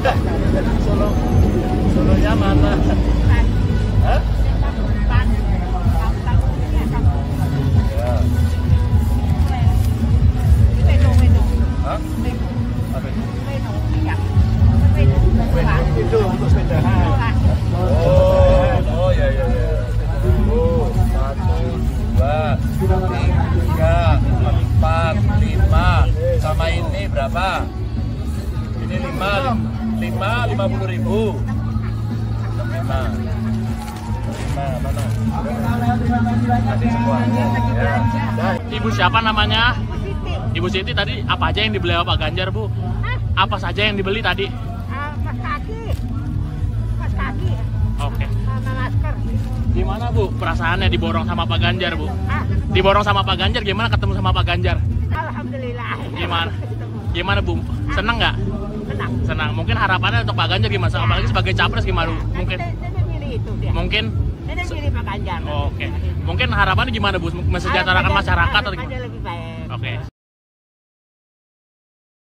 Solo Solonya mana? Hah? Ya. Oh, oh ya ya ya. Oh. Sama ini berapa? Ini lima, lima, lima puluh ribu. Lima, lima mana? Tadi semuanya. Ya. Ibu siapa namanya? Ibu Siti tadi apa aja yang dibeli Pak Ganjar Bu? Apa saja yang dibeli tadi? Mas kaki, mas kaki, Oke. masker. Gimana Bu perasaannya diborong sama Pak Ganjar Bu? Ah, Diborong sama Pak Ganjar gimana ketemu sama Pak Ganjar? Alhamdulillah. Gimana? Gimana Bu? Seneng nggak? Senang. Senang. Mungkin harapannya untuk Pak Ganjar gimana? Apalagi sebagai capres gimana Bu? Mungkin milih itu dia. mungkin milih Pak Ganjar. Oke. Mungkin harapannya gimana Bu? Mensejahterakan masyarakat atau gimana? lebih